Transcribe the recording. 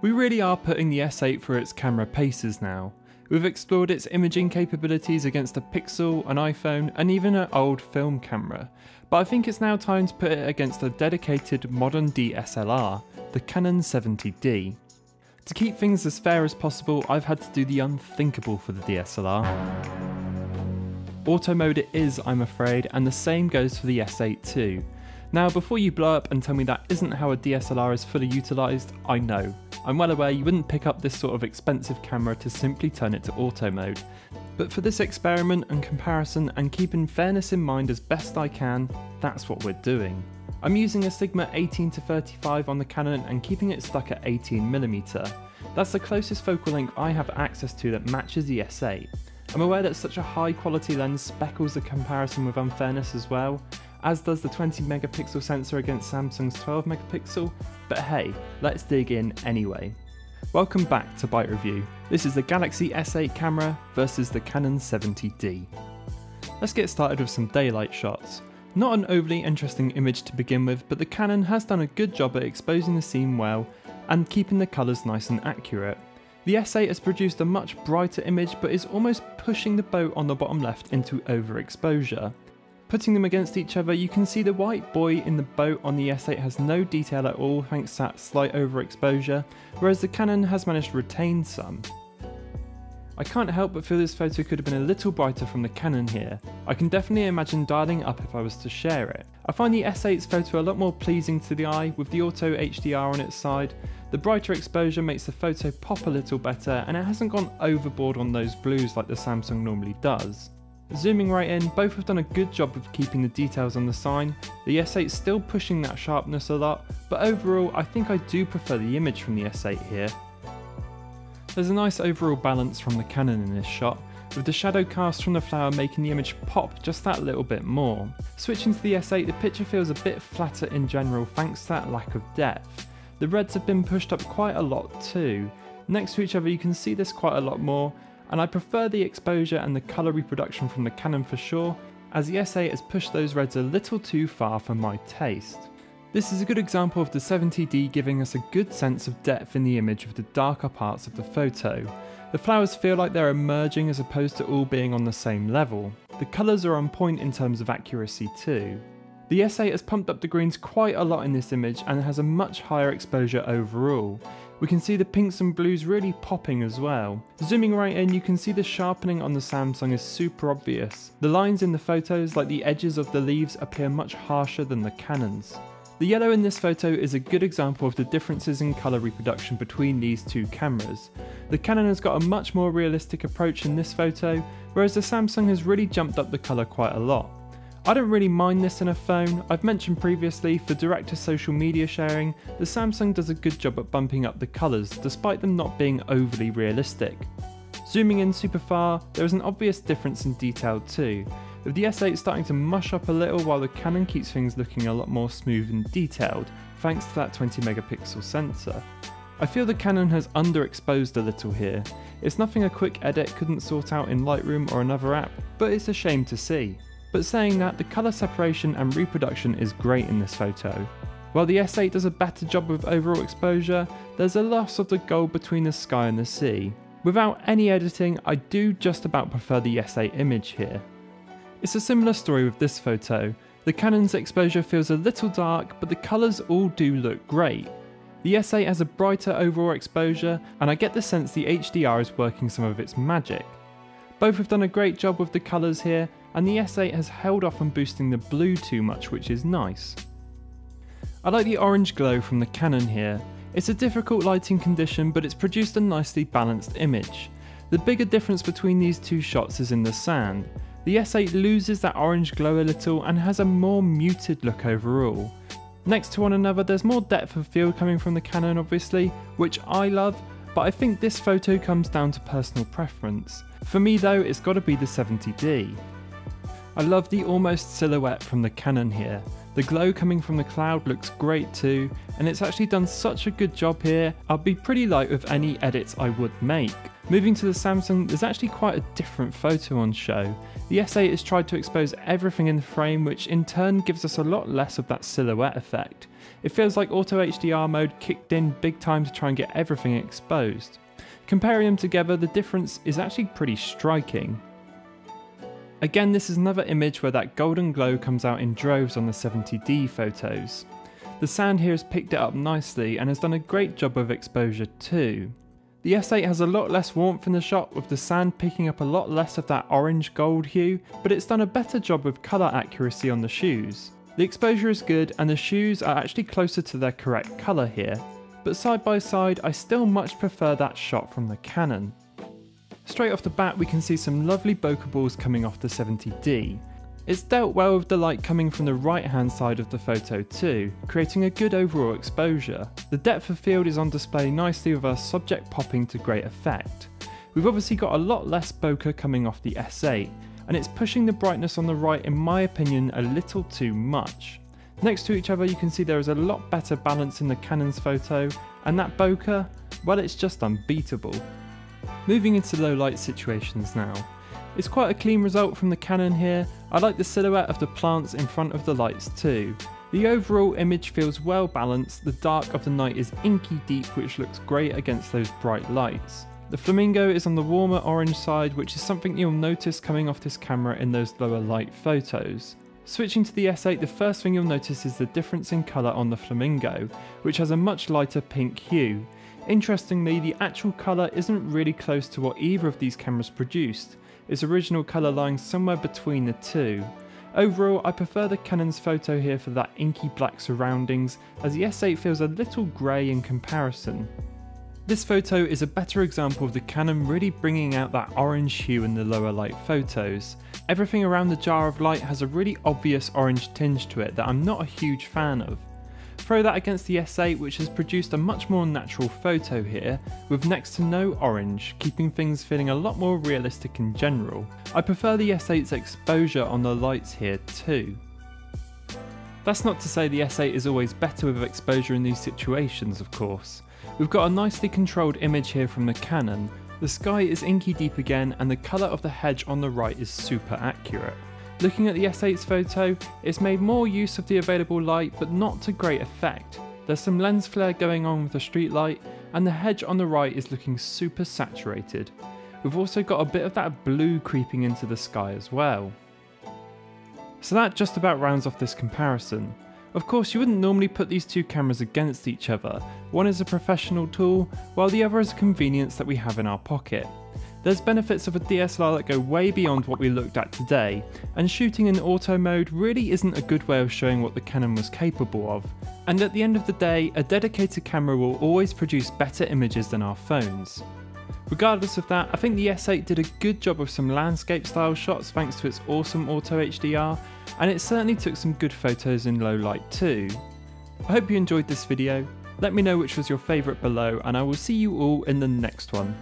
We really are putting the S8 through its camera paces now. We've explored its imaging capabilities against a Pixel, an iPhone, and even an old film camera, but I think it's now time to put it against a dedicated modern DSLR, the Canon 70D. To keep things as fair as possible, I've had to do the unthinkable for the DSLR. Auto mode it is, I'm afraid, and the same goes for the S8 too. Now, before you blow up and tell me that isn't how a DSLR is fully utilised, I know. I'm well aware you wouldn't pick up this sort of expensive camera to simply turn it to auto mode. But for this experiment and comparison and keeping fairness in mind as best I can, that's what we're doing. I'm using a Sigma 18-35 on the Canon and keeping it stuck at 18mm. That's the closest focal length I have access to that matches the S8. I'm aware that such a high quality lens speckles the comparison with unfairness as well, as does the 20 megapixel sensor against Samsung's 12 megapixel, but hey, let's dig in anyway. Welcome back to Byte Review. This is the Galaxy S8 camera versus the Canon 70D. Let's get started with some daylight shots. Not an overly interesting image to begin with, but the Canon has done a good job at exposing the scene well and keeping the colours nice and accurate. The S8 has produced a much brighter image but is almost pushing the boat on the bottom left into overexposure. Putting them against each other, you can see the white buoy in the boat on the S8 has no detail at all thanks to that slight overexposure, whereas the Canon has managed to retain some. I can't help but feel this photo could have been a little brighter from the Canon here. I can definitely imagine dialing up if I was to share it. I find the S8's photo a lot more pleasing to the eye with the auto HDR on its side. The brighter exposure makes the photo pop a little better and it hasn't gone overboard on those blues like the Samsung normally does. Zooming right in, both have done a good job of keeping the details on the sign. The S8's still pushing that sharpness a lot, but overall I think I do prefer the image from the S8 here. There's a nice overall balance from the Canon in this shot, with the shadow cast from the flower making the image pop just that little bit more. Switching to the S8, the picture feels a bit flatter in general thanks to that lack of depth. The reds have been pushed up quite a lot too. Next to each other you can see this quite a lot more, and I prefer the exposure and the colour reproduction from the Canon for sure, as the S8 has pushed those reds a little too far for my taste. This is a good example of the 70D giving us a good sense of depth in the image of the darker parts of the photo. The flowers feel like they're emerging as opposed to all being on the same level. The colours are on point in terms of accuracy too. The S8 has pumped up the greens quite a lot in this image and has a much higher exposure overall. We can see the pinks and blues really popping as well. Zooming right in you can see the sharpening on the Samsung is super obvious. The lines in the photos like the edges of the leaves appear much harsher than the Canon's. The yellow in this photo is a good example of the differences in colour reproduction between these two cameras. The Canon has got a much more realistic approach in this photo, whereas the Samsung has really jumped up the colour quite a lot. I don't really mind this in a phone, I've mentioned previously for direct to social media sharing, the Samsung does a good job at bumping up the colours despite them not being overly realistic. Zooming in super far, there is an obvious difference in detail too, with the S8 starting to mush up a little while the Canon keeps things looking a lot more smooth and detailed, thanks to that 20 megapixel sensor. I feel the Canon has underexposed a little here. It's nothing a quick edit couldn't sort out in Lightroom or another app, but it's a shame to see. But saying that, the colour separation and reproduction is great in this photo. While the S8 does a better job with overall exposure, there's a loss of the gold between the sky and the sea. Without any editing, I do just about prefer the S8 image here. It's a similar story with this photo. The Canon's exposure feels a little dark, but the colours all do look great. The S8 has a brighter overall exposure, and I get the sense the HDR is working some of its magic. Both have done a great job with the colours here, and the S8 has held off on boosting the blue too much, which is nice. I like the orange glow from the Canon here. It's a difficult lighting condition, but it's produced a nicely balanced image. The bigger difference between these two shots is in the sand. The S8 loses that orange glow a little and has a more muted look overall. Next to one another, there's more depth of field coming from the Canon obviously, which I love, but I think this photo comes down to personal preference. For me though, it's got to be the 70D. I love the almost silhouette from the Canon here. The glow coming from the cloud looks great too, and it's actually done such a good job here, I'd be pretty light with any edits I would make. Moving to the Samsung, there's actually quite a different photo on show. The S8 has tried to expose everything in the frame, which in turn gives us a lot less of that silhouette effect. It feels like Auto HDR mode kicked in big time to try and get everything exposed. Comparing them together, the difference is actually pretty striking. Again, this is another image where that golden glow comes out in droves on the 70D photos. The sand here has picked it up nicely and has done a great job of exposure too. The S8 has a lot less warmth in the shot with the sand picking up a lot less of that orange gold hue, but it's done a better job with colour accuracy on the shoes. The exposure is good and the shoes are actually closer to their correct colour here, but side by side I still much prefer that shot from the Canon. Straight off the bat we can see some lovely bokeh balls coming off the 70D. It's dealt well with the light coming from the right hand side of the photo too, creating a good overall exposure. The depth of field is on display nicely with our subject popping to great effect. We've obviously got a lot less bokeh coming off the S8, and it's pushing the brightness on the right in my opinion a little too much. Next to each other you can see there is a lot better balance in the Canon's photo, and that bokeh, well it's just unbeatable. Moving into low light situations now. It's quite a clean result from the Canon here, I like the silhouette of the plants in front of the lights too. The overall image feels well balanced, the dark of the night is inky deep which looks great against those bright lights. The flamingo is on the warmer orange side which is something you'll notice coming off this camera in those lower light photos. Switching to the S8 the first thing you'll notice is the difference in colour on the flamingo, which has a much lighter pink hue. Interestingly, the actual colour isn't really close to what either of these cameras produced, its original colour lying somewhere between the two. Overall, I prefer the Canon's photo here for that inky black surroundings, as the S8 feels a little grey in comparison. This photo is a better example of the Canon really bringing out that orange hue in the lower light photos. Everything around the jar of light has a really obvious orange tinge to it that I'm not a huge fan of. Throw that against the S8 which has produced a much more natural photo here, with next to no orange, keeping things feeling a lot more realistic in general. I prefer the S8's exposure on the lights here too. That's not to say the S8 is always better with exposure in these situations of course. We've got a nicely controlled image here from the Canon, the sky is inky deep again and the colour of the hedge on the right is super accurate. Looking at the S8's photo, it's made more use of the available light but not to great effect. There's some lens flare going on with the street light and the hedge on the right is looking super saturated. We've also got a bit of that blue creeping into the sky as well. So that just about rounds off this comparison. Of course you wouldn't normally put these two cameras against each other, one is a professional tool while the other is a convenience that we have in our pocket. There's benefits of a DSLR that go way beyond what we looked at today, and shooting in auto mode really isn't a good way of showing what the Canon was capable of. And at the end of the day, a dedicated camera will always produce better images than our phones. Regardless of that, I think the S8 did a good job of some landscape style shots thanks to its awesome auto HDR, and it certainly took some good photos in low light too. I hope you enjoyed this video, let me know which was your favourite below and I will see you all in the next one.